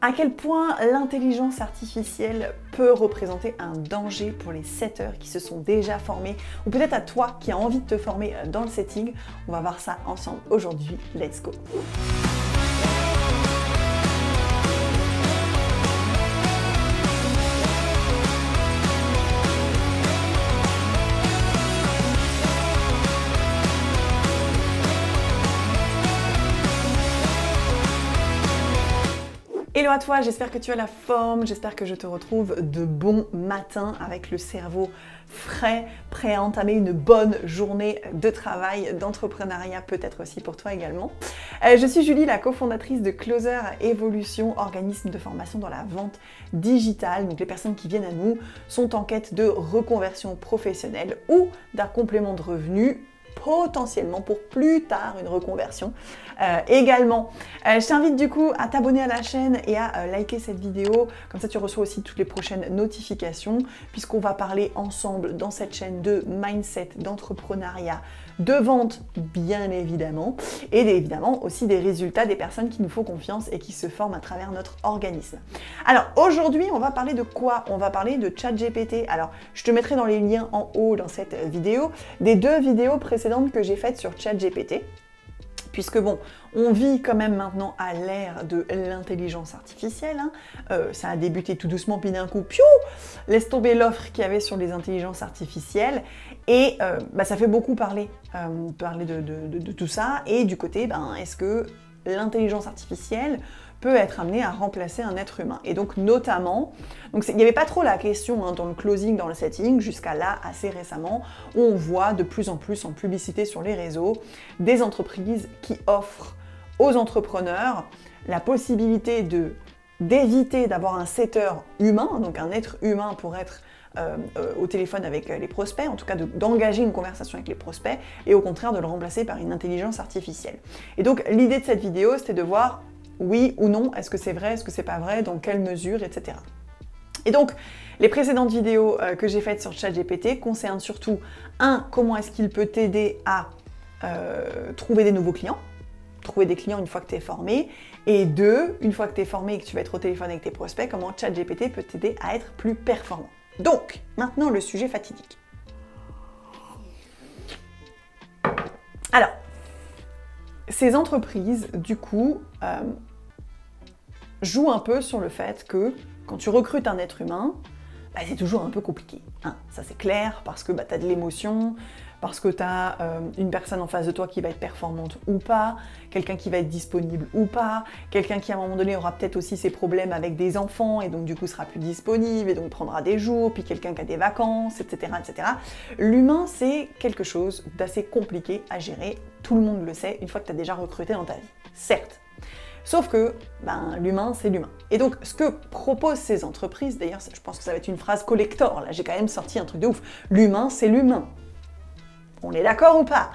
à quel point l'intelligence artificielle peut représenter un danger pour les setters qui se sont déjà formés, ou peut-être à toi qui as envie de te former dans le setting. On va voir ça ensemble aujourd'hui. Let's go À toi, j'espère que tu as la forme, j'espère que je te retrouve de bon matin avec le cerveau frais, prêt à entamer une bonne journée de travail, d'entrepreneuriat peut-être aussi pour toi également. Euh, je suis Julie, la cofondatrice de Closer Evolution, organisme de formation dans la vente digitale. Donc les personnes qui viennent à nous sont en quête de reconversion professionnelle ou d'un complément de revenus potentiellement pour plus tard une reconversion euh, également. Euh, je t'invite du coup à t'abonner à la chaîne et à euh, liker cette vidéo, comme ça tu reçois aussi toutes les prochaines notifications, puisqu'on va parler ensemble dans cette chaîne de mindset, d'entrepreneuriat, de vente bien évidemment, et évidemment aussi des résultats des personnes qui nous font confiance et qui se forment à travers notre organisme. Alors aujourd'hui on va parler de quoi? On va parler de ChatGPT. Alors je te mettrai dans les liens en haut dans cette vidéo des deux vidéos précédentes que j'ai faites sur ChatGPT puisque bon, on vit quand même maintenant à l'ère de l'intelligence artificielle. Hein. Euh, ça a débuté tout doucement, puis d'un coup, piou, laisse tomber l'offre qu'il y avait sur les intelligences artificielles, et euh, bah, ça fait beaucoup parler, euh, parler de, tout ça, et du côté, ben, est-ce que l'intelligence artificielle peut être amené à remplacer un être humain. Et donc notamment, donc il n'y avait pas trop la question hein, dans le closing, dans le setting, jusqu'à là, assez récemment, où on voit de plus en plus en publicité sur les réseaux des entreprises qui offrent aux entrepreneurs la possibilité de d'éviter d'avoir un setter humain, donc un être humain pour être euh, euh, au téléphone avec les prospects, en tout cas d'engager une conversation avec les prospects, et au contraire de le remplacer par une intelligence artificielle. Et donc l'idée de cette vidéo, c'était de voir oui ou non, est-ce que c'est vrai, est-ce que c'est pas vrai, dans quelle mesure, etc. Et donc, les précédentes vidéos euh, que j'ai faites sur ChatGPT concernent surtout, un, comment est-ce qu'il peut t'aider à euh, trouver des nouveaux clients, trouver des clients une fois que tu es formé, et deux, une fois que tu es formé et que tu vas être au téléphone avec tes prospects, comment ChatGPT peut t'aider à être plus performant. Donc, maintenant le sujet fatidique. Alors, ces entreprises, du coup, euh, joue un peu sur le fait que quand tu recrutes un être humain, bah, c'est toujours un peu compliqué. Hein. Ça c'est clair, parce que bah, tu as de l'émotion, parce que tu as euh, une personne en face de toi qui va être performante ou pas, quelqu'un qui va être disponible ou pas, quelqu'un qui à un moment donné aura peut-être aussi ses problèmes avec des enfants et donc du coup sera plus disponible et donc prendra des jours, puis quelqu'un qui a des vacances, etc. etc. L'humain c'est quelque chose d'assez compliqué à gérer, tout le monde le sait une fois que tu as déjà recruté dans ta vie. Certes, Sauf que ben, l'humain, c'est l'humain. Et donc, ce que proposent ces entreprises, d'ailleurs, je pense que ça va être une phrase collector, là j'ai quand même sorti un truc de ouf, l'humain, c'est l'humain. On est d'accord ou pas?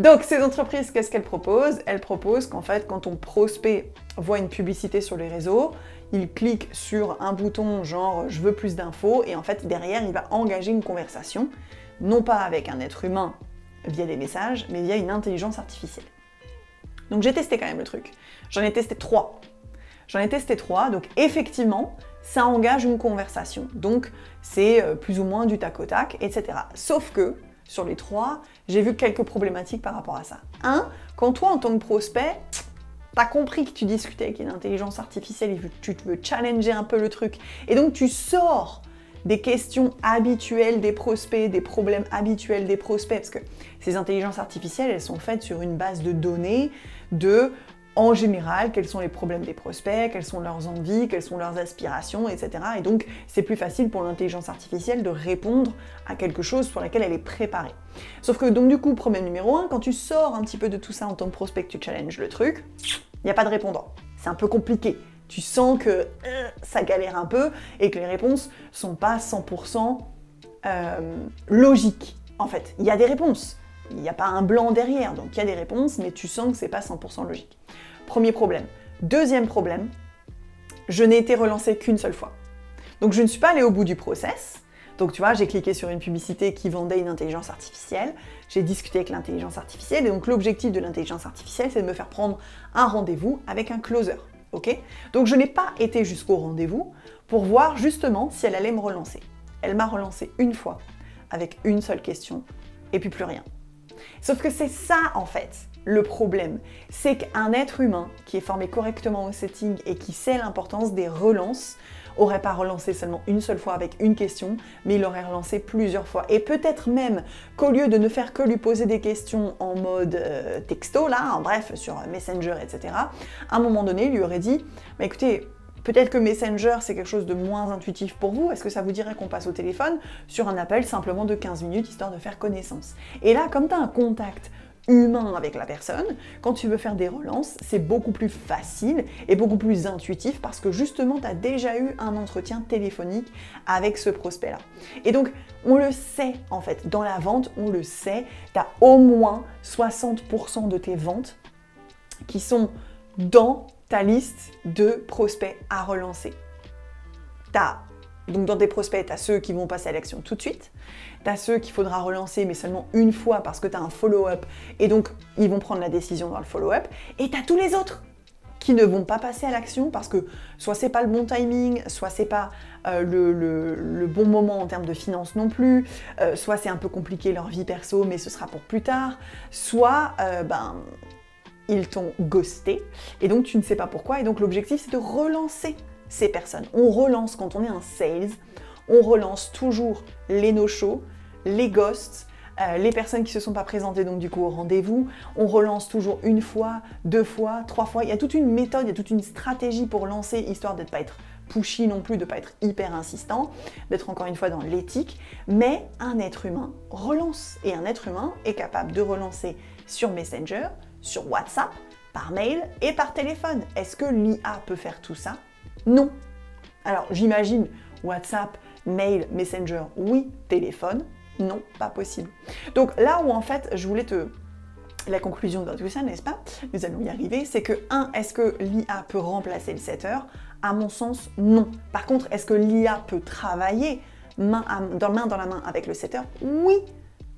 Donc, ces entreprises, qu'est-ce qu'elles proposent? Elles proposent qu'en fait, quand ton prospect voit une publicité sur les réseaux, il clique sur un bouton genre je veux plus d'infos et en fait derrière il va engager une conversation, non pas avec un être humain via des messages, mais via une intelligence artificielle. Donc j'ai testé quand même le truc. J'en ai testé trois. J'en ai testé trois, donc effectivement, ça engage une conversation. Donc c'est euh, plus ou moins du tac au tac, etc. Sauf que sur les trois, j'ai vu quelques problématiques par rapport à ça. Un, quand toi en tant que prospect, t'as compris que tu discutais avec une intelligence artificielle et que tu veux challenger un peu le truc, et donc tu sors des questions habituelles des prospects, des problèmes habituels des prospects, parce que ces intelligences artificielles, elles sont faites sur une base de données de en général, quels sont les problèmes des prospects, quelles sont leurs envies, quelles sont leurs aspirations, etc. Et donc, c'est plus facile pour l'intelligence artificielle de répondre à quelque chose sur laquelle elle est préparée. Sauf que, donc, du coup, problème numéro un, quand tu sors un petit peu de tout ça en tant que prospect, tu challenges le truc, il n'y a pas de répondant. C'est un peu compliqué. Tu sens que euh, ça galère un peu et que les réponses sont pas 100% euh, logiques. En fait, il y a des réponses, il n'y a pas un blanc derrière, donc il y a des réponses, mais tu sens que c'est pas 100% logique. Premier problème. Deuxième problème, je n'ai été relancée qu'une seule fois. Donc je ne suis pas allée au bout du process. Donc tu vois, j'ai cliqué sur une publicité qui vendait une intelligence artificielle, j'ai discuté avec l'intelligence artificielle, et donc l'objectif de l'intelligence artificielle, c'est de me faire prendre un rendez-vous avec un closer. Donc je n'ai pas été jusqu'au rendez-vous pour voir justement si elle allait me relancer. Elle m'a relancé une fois avec une seule question et puis plus rien. Sauf que c'est ça en fait le problème, c'est qu'un être humain qui est formé correctement au setting et qui sait l'importance des relances aurait pas relancé seulement une seule fois avec une question, mais il aurait relancé plusieurs fois. Et peut-être même qu'au lieu de ne faire que lui poser des questions en mode euh, texto, là, en bref, sur Messenger, etc., à un moment donné, il lui aurait dit, bah, écoutez, Peut-être que Messenger, c'est quelque chose de moins intuitif pour vous. Est-ce que ça vous dirait qu'on passe au téléphone sur un appel simplement de 15 minutes, histoire de faire connaissance? Et là, comme tu as un contact humain avec la personne, quand tu veux faire des relances, c'est beaucoup plus facile et beaucoup plus intuitif parce que justement, tu as déjà eu un entretien téléphonique avec ce prospect-là. Et donc, on le sait en fait, dans la vente, on le sait, tu as au moins 60% de tes ventes qui sont dans ta liste de prospects à relancer. As, donc dans tes prospects, tu as ceux qui vont passer à l'action tout de suite, tu as ceux qu'il faudra relancer mais seulement une fois parce que tu as un follow-up. Et donc ils vont prendre la décision dans le follow-up, et tu as tous les autres qui ne vont pas passer à l'action parce que soit c'est pas le bon timing, soit c'est pas euh, le, bon moment en termes de finances non plus, euh, soit c'est un peu compliqué leur vie perso mais ce sera pour plus tard, soit euh, ben ils t'ont ghosté. Et donc tu ne sais pas pourquoi. Et donc l'objectif c'est de relancer ces personnes. On relance quand on est un sales, on relance toujours les no-shows, les ghosts, euh, les personnes qui se sont pas présentées donc du coup au rendez-vous. On relance toujours une fois, deux fois, trois fois. Il y a toute une méthode, il y a toute une stratégie pour lancer histoire de ne pas être pushy non plus, de pas être hyper insistant, d'être encore une fois dans l'éthique. Mais un être humain relance et un être humain est capable de relancer sur Messenger, sur WhatsApp, par mail et par téléphone. Est-ce que l'IA peut faire tout ça? Non. Alors j'imagine WhatsApp, mail, Messenger, oui, téléphone, non, pas possible. Donc là où en fait je voulais te... La conclusion de tout ça, n'est-ce pas? Nous allons y arriver, c'est que 1. Est-ce que l'IA peut remplacer le setter À mon sens, non. Par contre, est-ce que l'IA peut travailler main, dans, main dans la main avec le setter Oui,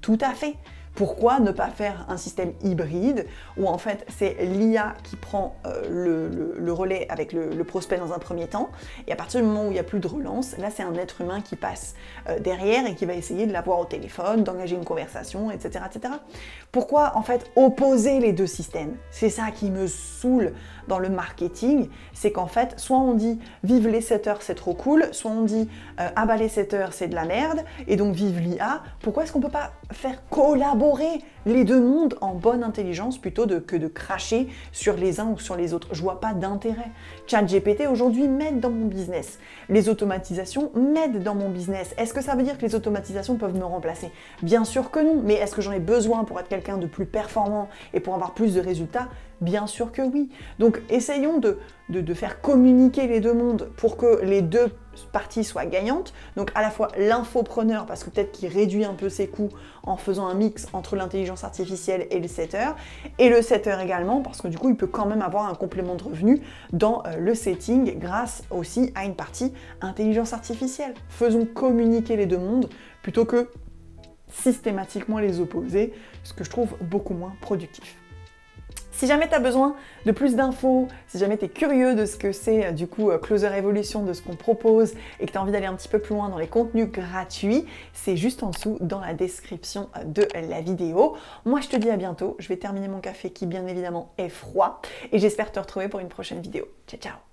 tout à fait. Pourquoi ne pas faire un système hybride où en fait c'est l'IA qui prend euh, le, relais avec le, prospect dans un premier temps et à partir du moment où il n'y a plus de relance, là c'est un être humain qui passe euh, derrière et qui va essayer de l'avoir au téléphone, d'engager une conversation, etc., etc. Pourquoi en fait opposer les deux systèmes? C'est ça qui me saoule dans le marketing, c'est qu'en fait soit on dit vive les 7 heures c'est trop cool, soit on dit euh, ah bah les 7 heures c'est de la merde et donc vive l'IA. Pourquoi est-ce qu'on peut pas faire collaborer les deux mondes en bonne intelligence plutôt que de cracher sur les uns ou sur les autres. Je vois pas d'intérêt. ChatGPT aujourd'hui m'aide dans mon business. Les automatisations m'aident dans mon business. Est-ce que ça veut dire que les automatisations peuvent me remplacer? Bien sûr que non, mais est-ce que j'en ai besoin pour être quelqu'un de plus performant et pour avoir plus de résultats? Bien sûr que oui. Donc essayons de, faire communiquer les deux mondes pour que les deux parties soient gagnantes. Donc à la fois l'infopreneur, parce que peut-être qu'il réduit un peu ses coûts en faisant un mix entre l'intelligence artificielle et le setter, et le setter également, parce que du coup il peut quand même avoir un complément de revenu dans euh, le setting grâce aussi à une partie intelligence artificielle. Faisons communiquer les deux mondes plutôt que systématiquement les opposer, ce que je trouve beaucoup moins productif. Si jamais tu as besoin de plus d'infos, si jamais tu es curieux de ce que c'est euh, du coup euh, Closer Evolution, de ce qu'on propose et que tu as envie d'aller un petit peu plus loin dans les contenus gratuits, c'est juste en dessous dans la description euh, de la vidéo. Moi je te dis à bientôt, je vais terminer mon café qui bien évidemment est froid et j'espère te retrouver pour une prochaine vidéo. Ciao ciao